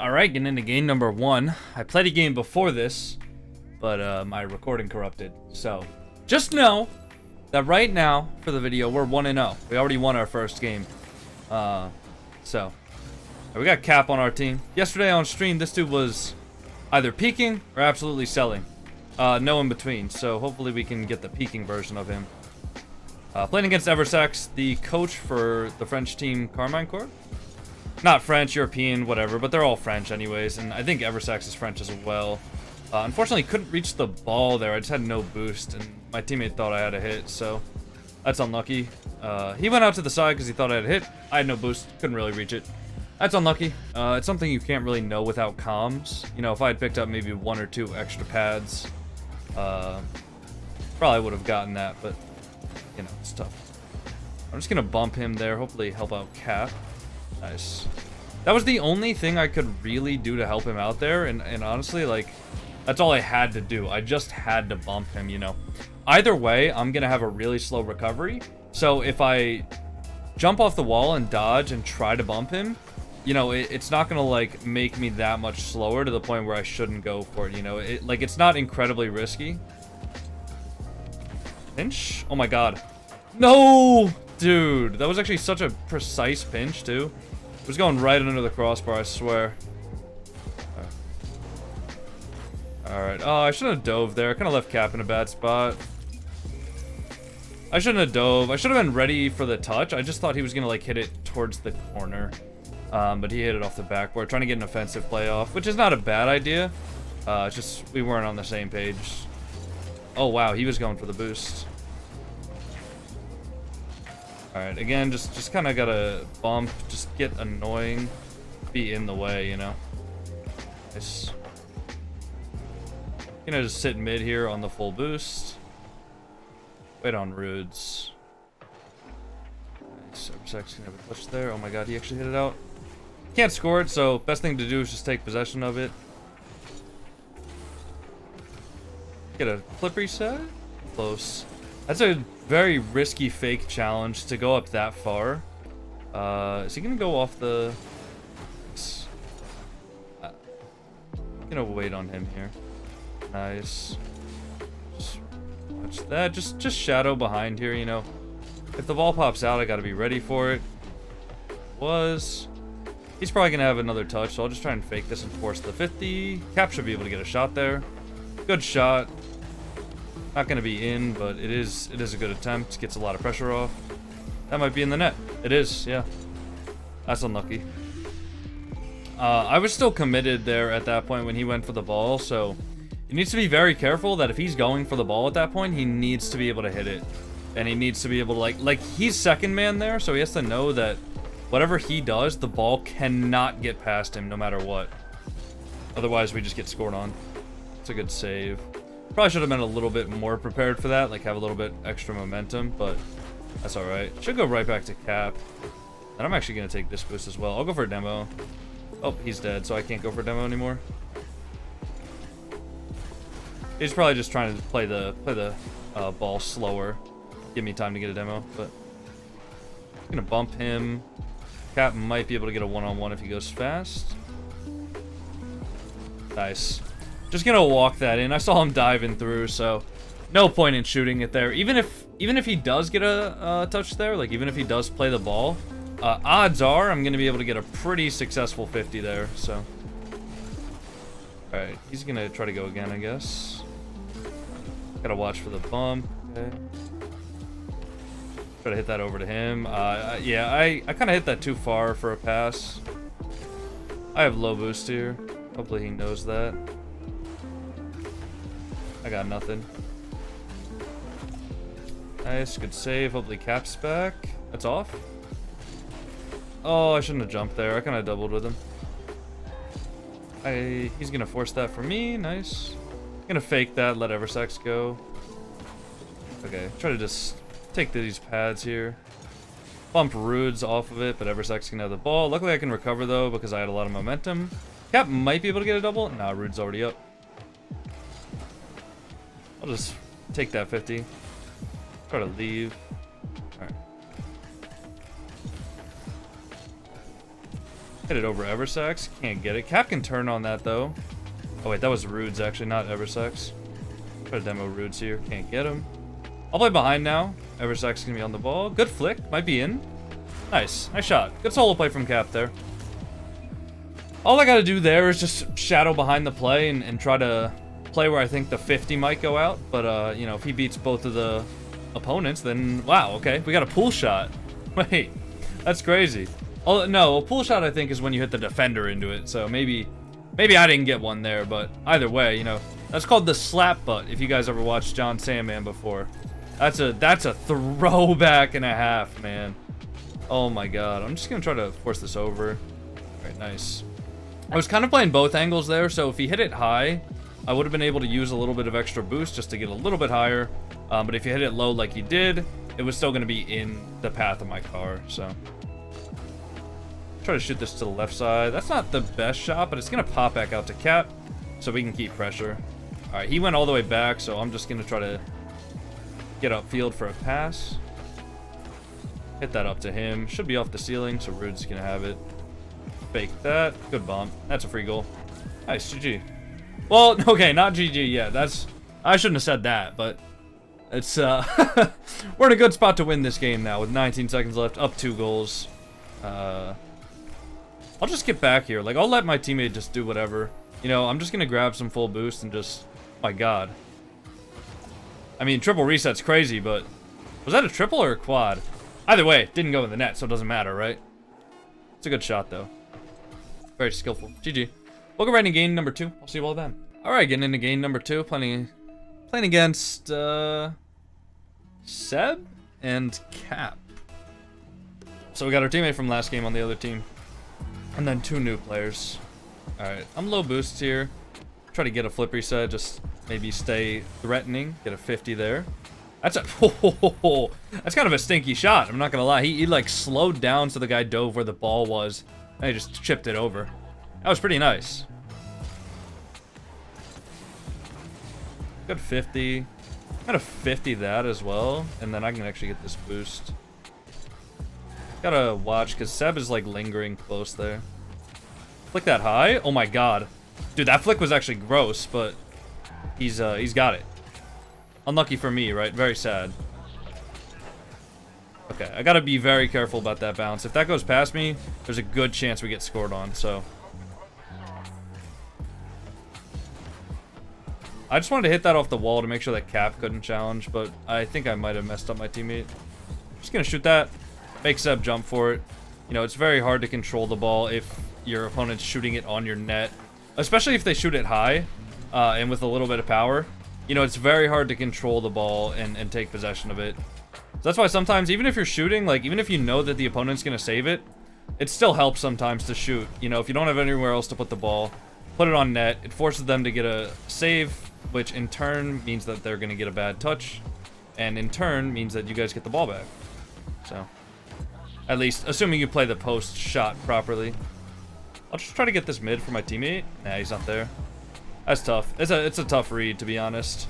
Alright, getting into game number one. I played a game before this, but uh, my recording corrupted. So, just know that right now, for the video, we're 1-0. We already won our first game. Uh, so, we got Cap on our team. Yesterday on stream, this dude was either peaking or absolutely selling. Uh, no in between, so hopefully we can get the peaking version of him. Uh, playing against Eversax, the coach for the French team Karmine Corp. Not French, European, whatever, but they're all French anyways, and I think Eversax is French as well. Uh, unfortunately, couldn't reach the ball there. I just had no boost, and my teammate thought I had a hit, so that's unlucky. Uh, he went out to the side because he thought I had a hit. I had no boost, couldn't really reach it. That's unlucky. Uh, it's something you can't really know without comms. You know, if I had picked up maybe one or two extra pads, uh, probably would have gotten that, but, you know, it's tough. I'm just going to bump him there, hopefully help out Cap. Nice. That was the only thing I could really do to help him out there, and, and honestly, like, that's all I had to do. I just had to bump him, you know. Either way, I'm going to have a really slow recovery, so if I jump off the wall and dodge and try to bump him, you know, it, it's not going to, like, make me that much slower to the point where I shouldn't go for it, you know. It, like, it's not incredibly risky. Pinch? Oh my god. No! Dude, that was actually such a precise pinch, too was going right under the crossbar, I swear. Alright. Oh, I shouldn't have dove there. I kind of left Cap in a bad spot. I shouldn't have dove. I should have been ready for the touch. I just thought he was going to, like, hit it towards the corner. Um, but he hit it off the backboard, trying to get an offensive play off, which is not a bad idea. Uh, just we weren't on the same page. Oh, wow. He was going for the boost. Alright, again, just, just kind of gotta bump, just get annoying, be in the way, you know? Nice. you know, just sit mid here on the full boost. Wait on Rudes. Nice, Eversax gonna have a touch there. Oh my god, he actually hit it out. Can't score it, so best thing to do is just take possession of it. Get a flip reset? Close. That's a very risky fake challenge to go up that far. Uh, is he gonna go off the... Uh, I'm gonna wait on him here. Nice. Just watch that. Just, just shadow behind here, you know. If the ball pops out, I gotta be ready for it. Was. He's probably gonna have another touch, so I'll just try and fake this and force the 50. Cap should be able to get a shot there. Good shot. Not going to be in, but it is it is a good attempt. Gets a lot of pressure off. That might be in the net. It is, yeah. That's unlucky. Uh, I was still committed there at that point when he went for the ball, so he needs to be very careful that if he's going for the ball at that point, he needs to be able to hit it. And he needs to be able to, like, like, he's second man there, so he has to know that whatever he does, the ball cannot get past him no matter what. Otherwise, we just get scored on. It's a good save. Probably should have been a little bit more prepared for that, like have a little bit extra momentum, but that's alright. Should go right back to cap. And I'm actually going to take this boost as well. I'll go for a demo. Oh, he's dead, so I can't go for a demo anymore. He's probably just trying to play the play the uh, ball slower. Give me time to get a demo, but I'm gonna bump him. Cap might be able to get a one-on-one -on -one if he goes fast. Nice. Just gonna walk that in. I saw him diving through, so no point in shooting it there. Even if even if he does get a, a touch there, like even if he does play the ball, uh, odds are I'm gonna be able to get a pretty successful 50 there. So, all right, he's gonna try to go again, I guess. Gotta watch for the bump. Okay. Try to hit that over to him. Uh, yeah, I I kind of hit that too far for a pass. I have low boost here. Hopefully he knows that. I got nothing. Nice, good save. Hopefully Cap's back. That's off. Oh, I shouldn't have jumped there. I kind of doubled with him. I He's going to force that for me. Nice. Going to fake that, let Eversax go. Okay, try to just take these pads here. Bump Rudes off of it, but Eversax can have the ball. Luckily I can recover though because I had a lot of momentum. Cap might be able to get a double. Nah, Rude's already up. I'll just take that 50. Try to leave. Alright. Hit it over Eversax. Can't get it. Cap can turn on that, though. Oh, wait, that was Rudes, actually, not Eversax. Try to demo Rudes here. Can't get him. I'll play behind now. Eversax gonna be on the ball. Good flick. Might be in. Nice. Nice shot. Good solo play from Cap there. All I gotta do there is just shadow behind the play and, and try to play where I think the 50 might go out. But, uh, you know, if he beats both of the opponents, then wow, okay. We got a pool shot. Wait, that's crazy. Oh, no, a pool shot I think is when you hit the defender into it. So maybe maybe I didn't get one there, but either way, you know, that's called the slap butt if you guys ever watched Jon Sandman before. That's a that's a throwback and a half, man. Oh my god. I'm just to try to force this over. All right, nice. I was kind of playing both angles there, so if he hit it high, I would have been able to use a little bit of extra boost just to get a little bit higher. Um, but if you hit it low like you did, it was still going to be in the path of my car, so... Try to shoot this to the left side. That's not the best shot, but it's going to pop back out to Cap, so we can keep pressure. Alright, he went all the way back, so I'm just going to try to get upfield for a pass. Hit that up to him. Should be off the ceiling, so Rude's going to have it. Fake that. Good bomb. That's a free goal. Nice, GG. Well, okay, not GG Yeah, That's... I shouldn't have said that, but... It's, uh... we're in a good spot to win this game now with 19 seconds left. Up two goals. Uh... I'll just get back here. Like, I'll let my teammate just do whatever. You know, I'm just to grab some full boost and just... My god. I mean, triple reset's crazy, but... Was that a triple or a quad? Either way, didn't go in the net, so it doesn't matter, right? It's a good shot, though. Very skillful. GG. We'll go right into game number two. I'll see you all then. Alright, getting into game number two. Playing, playing against, uh... Seb and Cap. So we got our teammate from last game on the other team. And then two new players. Alright, I'm low boost here. Try to get a flip reset, just maybe stay threatening. Get a 50 there. That's a oh, that's kind of a stinky shot. I'm not gonna lie. He, he like slowed down so the guy dove where the ball was, and he just chipped it over. That was pretty nice. Got 50. Got a 50 that as well, and then I can actually get this boost. Gotta watch, because Seb is, like, lingering close there. Flick that high? Oh my god. Dude, that flick was actually gross, but he's, uh, he's got it. Unlucky for me, right? Very sad. Okay, I gotta be very careful about that bounce. If that goes past me, there's a good chance we get scored on, so... I just wanted to hit that off the wall to make sure that Cap couldn't challenge, but I think I might have messed up my teammate. Just gonna shoot that. Make Seb jump for it. You know, it's very hard to control the ball if your opponent's shooting it on your net. Especially if they shoot it high uh, and with a little bit of power. You know, it's very hard to control the ball and, and take possession of it. So that's why sometimes, even if you're shooting, like, even if you know that the opponent's to save it, it still helps sometimes to shoot. You know, if you don't have anywhere else to put the ball, put it on net. It forces them to get a save, which in turn means that they're going to get a bad touch. And in turn means that you guys get the ball back. So... At least, assuming you play the post shot properly. I'll just try to get this mid for my teammate. Nah, he's not there. That's tough. It's a it's a tough read, to be honest.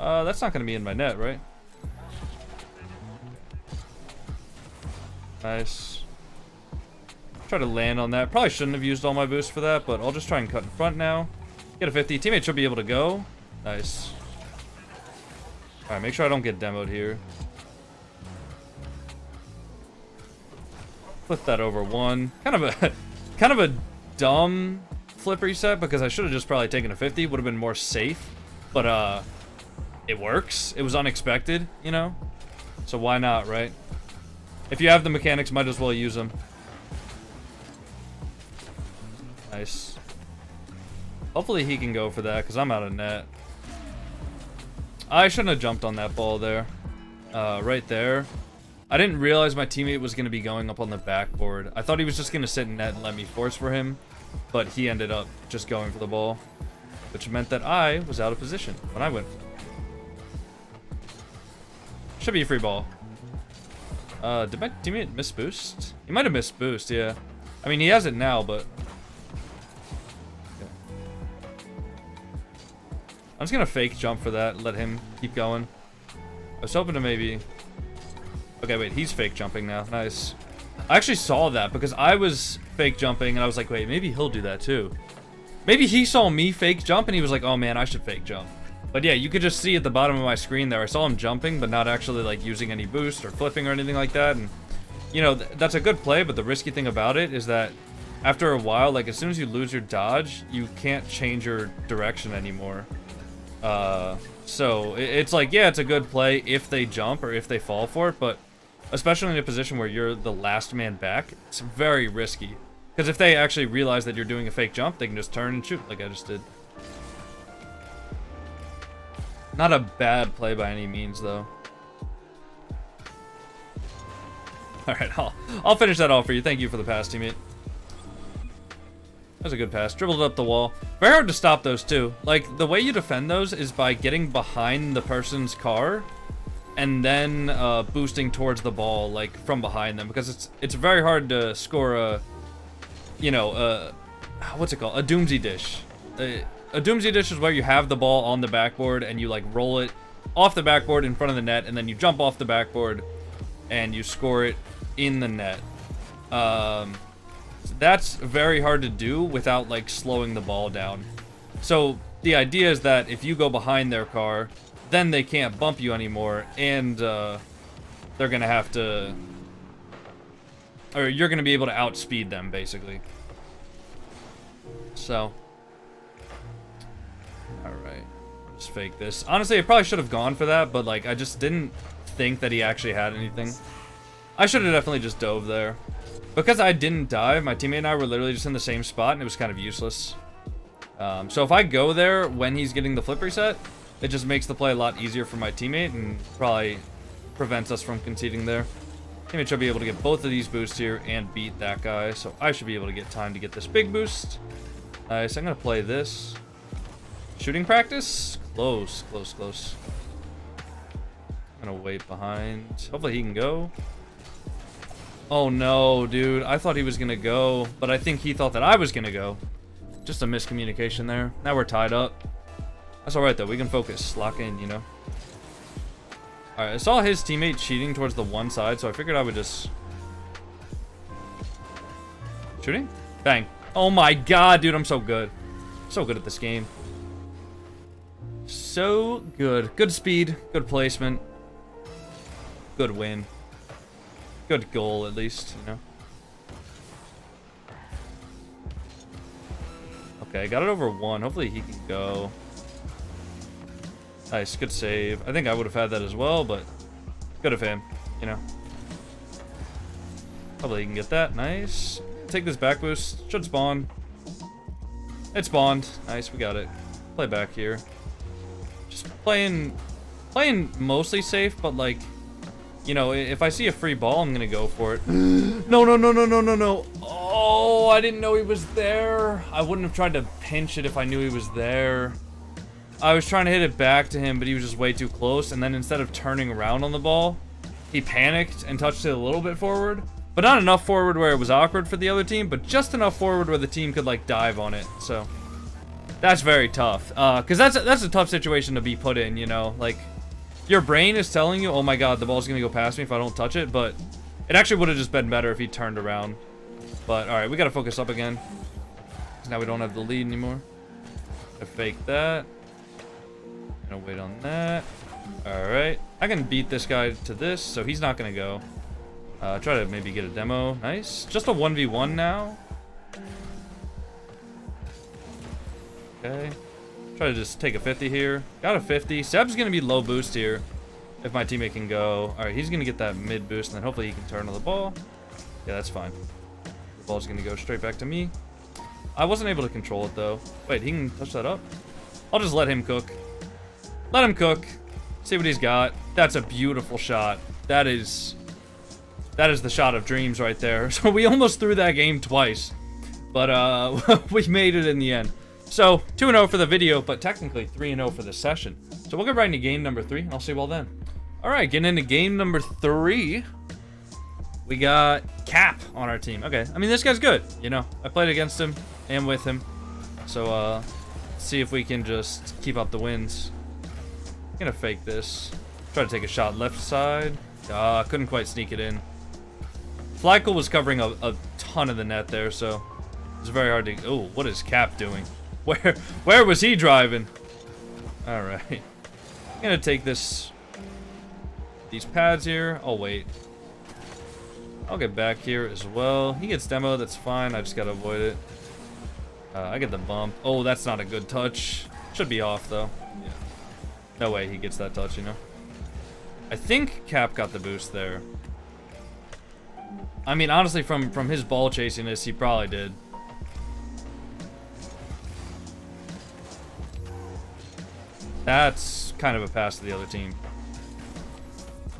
Uh, that's not going to be in my net, right? Nice. Try to land on that. Probably shouldn't have used all my boost for that, but I'll just try and cut in front now. Get a 50. Teammate should be able to go. Nice. Alright, make sure I don't get demoed here. Flip that over one. Kind of a, kind of a dumb flip reset because I should have just probably taken a 50. Would have been more safe. But, uh, it works. It was unexpected, you know? So why not, right? If you have the mechanics, might as well use them. Nice. Hopefully he can go for that, because I'm out of net. I shouldn't have jumped on that ball there. Uh, right there. I didn't realize my teammate was going to be going up on the backboard. I thought he was just going to sit in net and let me force for him, but he ended up just going for the ball, which meant that I was out of position when I went. Should be a free ball. Uh, did my teammate miss boost? He might have missed boost, yeah. I mean, he has it now, but... I'm just gonna fake jump for that, let him keep going. I was hoping to maybe Okay, wait, he's fake jumping now. Nice. I actually saw that because I was fake jumping and I was like, wait, maybe he'll do that too. Maybe he saw me fake jump and he was like, oh man, I should fake jump. But yeah, you could just see at the bottom of my screen there, I saw him jumping, but not actually like using any boost or flipping or anything like that. And you know, th that's a good play, but the risky thing about it is that after a while, like as soon as you lose your dodge, you can't change your direction anymore. Uh, so it's like, yeah, it's a good play if they jump or if they fall for it, but especially in a position where you're the last man back, it's very risky. Because if they actually realize that you're doing a fake jump, they can just turn and shoot like I just did. Not a bad play by any means, though. Alright, I'll, I'll finish that off for you. Thank you for the pass, teammate. That was a good pass. Dribbled up the wall. Very hard to stop those, too. Like, the way you defend those is by getting behind the person's car and then uh, boosting towards the ball, like, from behind them. Because it's it's very hard to score a, you know, a, what's it called? A Doomsee Dish. A, a Doomsee Dish is where you have the ball on the backboard and you, like, roll it off the backboard in front of the net, and then you jump off the backboard and you score it in the net. Um, that's very hard to do without like slowing the ball down. So the idea is that if you go behind their car, then they can't bump you anymore, and uh, they're gonna have to, or you're gonna be able to outspeed them basically. So, all right, just fake this. Honestly, I probably should have gone for that, but like I just didn't think that he actually had anything. I should have definitely just dove there. Because I didn't dive, my teammate and I were literally just in the same spot, and it was kind of useless. Um, so if I go there when he's getting the flip reset, it just makes the play a lot easier for my teammate, and probably prevents us from conceding there. Teammate should be able to get both of these boosts here and beat that guy, so I should be able to get time to get this big boost. Nice, I'm going to play this. Shooting practice? Close, close, close. I'm going to wait behind. Hopefully he can go. Oh no, dude. I thought he was gonna go, but I think he thought that I was gonna go. Just a miscommunication there. Now we're tied up. That's alright though, we can focus. Lock in, you know. Alright, I saw his teammate cheating towards the one side, so I figured I would just... Shooting? Bang. Oh my god, dude, I'm so good. So good at this game. So good. Good speed, good placement. Good win. Good goal, at least, you know. Okay, got it over one. Hopefully he can go. Nice, good save. I think I would have had that as well, but good of him, you know. Hopefully he can get that. Nice. Take this back boost. Should spawn. It spawned. Nice, we got it. Play back here. Just playing, playing mostly safe, but like, you know, if I see a free ball, I'm gonna go for it. no, no, no, no, no, no, no. Oh, I didn't know he was there. I wouldn't have tried to pinch it if I knew he was there. I was trying to hit it back to him, but he was just way too close. And then instead of turning around on the ball, he panicked and touched it a little bit forward. But not enough forward where it was awkward for the other team, but just enough forward where the team could, like, dive on it. So, that's very tough. Because uh, that's, that's a tough situation to be put in, you know? Like, your brain is telling you, oh my god, the ball's gonna go past me if I don't touch it, but it actually would have just been better if he turned around. But, alright, we gotta focus up again. Now we don't have the lead anymore. I fake that. Gonna wait on that. Alright. I can beat this guy to this, so he's not gonna go. Uh, try to maybe get a demo. Nice. Just a 1v1 now. Okay. Try to just take a 50 here. Got a 50. Seb's going to be low boost here if my teammate can go. All right, he's going to get that mid boost, and then hopefully he can turn on the ball. Yeah, that's fine. The ball's going to go straight back to me. I wasn't able to control it, though. Wait, he can touch that up? I'll just let him cook. Let him cook. See what he's got. That's a beautiful shot. That is... That is the shot of dreams right there. So we almost threw that game twice. But uh, we made it in the end. So, 2-0 for the video, but technically 3-0 for the session. So we'll get right into game number 3, and I'll see you all then. Alright, getting into game number 3. We got Cap on our team. Okay, I mean, this guy's good, you know. I played against him and with him. So, uh, see if we can just keep up the wins. I'm gonna fake this. Try to take a shot left side. Uh, couldn't quite sneak it in. Flacco was covering a, a ton of the net there, so it's very hard to... Oh, what is Cap doing? Where, where was he driving? All right. I'm gonna take this, these pads here. I'll wait. I'll get back here as well. He gets demo, that's fine. I just gotta avoid it. Uh, I get the bump. Oh, that's not a good touch. Should be off, though. Yeah. No way he gets that touch, you know? I think Cap got the boost there. I mean, honestly, from, from his ball chasiness, he probably did. That's kind of a pass to the other team.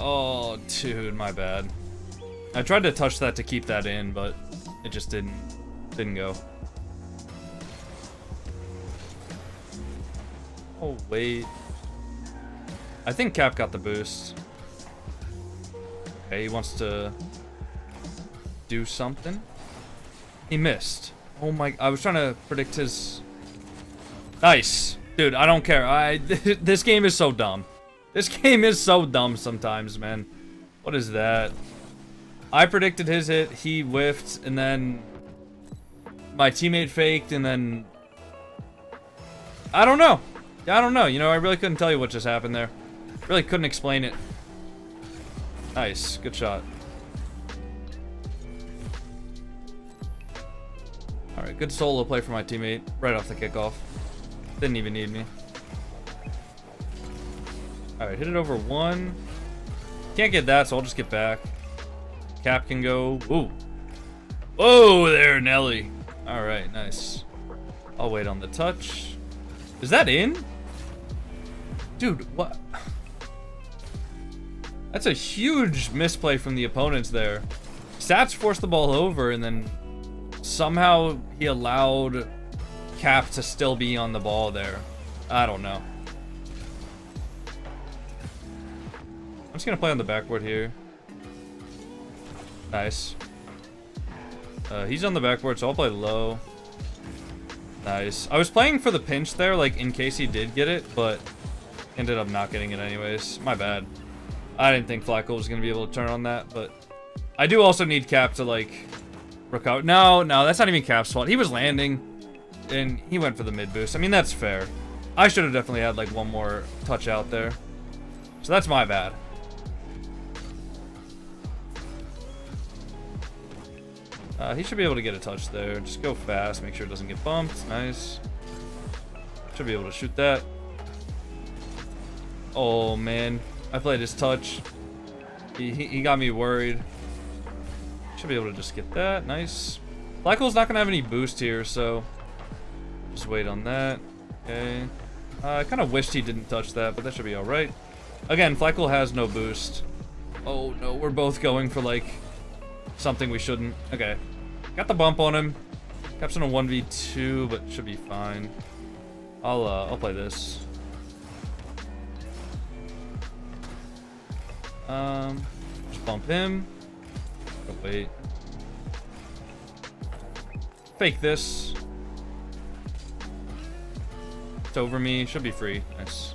Oh, dude, my bad. I tried to touch that to keep that in, but it just didn't didn't go. Oh, wait. I think Cap got the boost. Okay, he wants to do something. He missed. Oh my, I was trying to predict his... Nice. Dude, I don't care. I This game is so dumb. This game is so dumb sometimes, man. What is that? I predicted his hit, he whiffed, and then my teammate faked, and then... I don't know. I don't know. You know, I really couldn't tell you what just happened there. Really couldn't explain it. Nice. Good shot. Alright, good solo play for my teammate right off the kickoff. Didn't even need me. Alright, hit it over one. Can't get that, so I'll just get back. Cap can go. Ooh. Whoa there, Nelly. Alright, nice. I'll wait on the touch. Is that in? Dude, what? That's a huge misplay from the opponents there. Sats forced the ball over and then somehow he allowed Cap to still be on the ball there. I don't know. I'm just gonna play on the backboard here. Nice. Uh, he's on the backboard, so I'll play low. Nice. I was playing for the pinch there, like, in case he did get it, but ended up not getting it anyways. My bad. I didn't think Flacco was going to be able to turn on that, but I do also need Cap to, like, recover. No, no, that's not even Cap's fault. He was landing, and he went for the mid boost. I mean, that's fair. I should have definitely had, like, one more touch out there. So that's my bad. Uh, he should be able to get a touch there. Just go fast, make sure it doesn't get bumped. Nice. Should be able to shoot that. Oh, man. I played his touch. He, he, he got me worried. Should be able to just get that. Nice. Black Hole's not going to have any boost here, so... Just wait on that. Okay. Uh, I kind of wished he didn't touch that, but that should be alright. Again, Flacco has no boost. Oh, no. We're both going for, like, something we shouldn't. Okay. Got the bump on him. Cap's in a 1v2, but should be fine. I'll, uh, I'll play this. Um, just bump him. Oh, wait. Fake this. Over me. Should be free. Nice.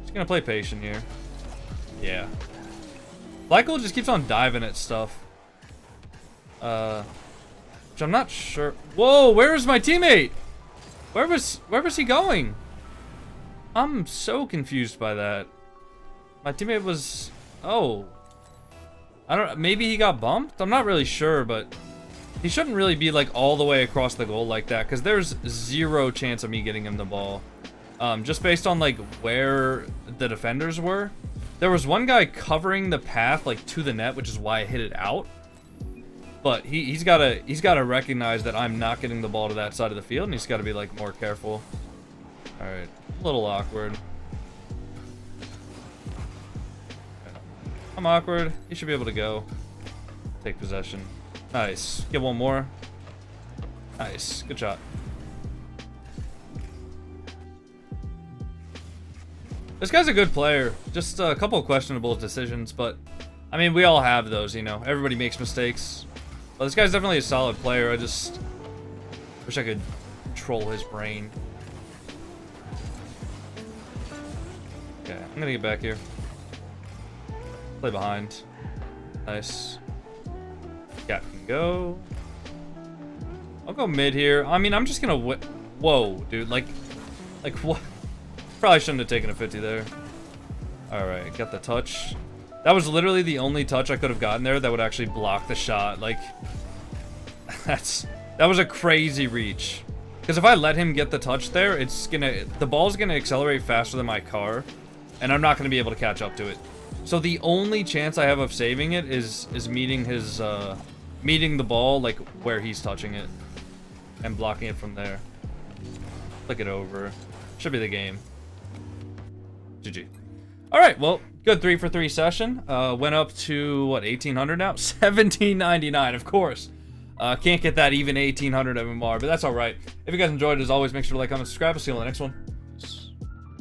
Just gonna play patient here. Yeah. Black just keeps on diving at stuff. Uh, which I'm not sure. Whoa, where is my teammate? Where was where was he going? I'm so confused by that. My teammate was oh. I don't maybe he got bumped? I'm not really sure, but he shouldn't really be like all the way across the goal like that because there's zero chance of me getting him the ball. Um, just based on like where the defenders were. There was one guy covering the path like to the net, which is why I hit it out. But he, he's gotta he's gotta recognize that I'm not getting the ball to that side of the field, and he's gotta be like more careful. All right, a little awkward. I'm awkward. He should be able to go. Take possession. Nice. Get one more. Nice. Good shot. This guy's a good player. Just a couple questionable decisions, but I mean, we all have those, you know. Everybody makes mistakes. But this guy's definitely a solid player. I just wish I could control his brain. Okay, I'm gonna get back here. Play behind. Nice. Go. I'll go mid here. I mean, I'm just gonna... Whoa, dude. Like, like what? Probably shouldn't have taken a 50 there. Alright, got the touch. That was literally the only touch I could have gotten there that would actually block the shot. Like, that's... That was a crazy reach. Because if I let him get the touch there, it's gonna... The ball's gonna accelerate faster than my car. And I'm not gonna be able to catch up to it. So the only chance I have of saving it is is meeting his, uh... Meeting the ball, like, where he's touching it. And blocking it from there. Flick it over. Should be the game. GG. Alright, well, good 3 for 3 session. Uh, went up to, what, 1800 now? 1799, of course. Uh, can't get that even 1800 MMR, but that's alright. If you guys enjoyed, as always, make sure to like, comment, subscribe. I'll see you on the next one.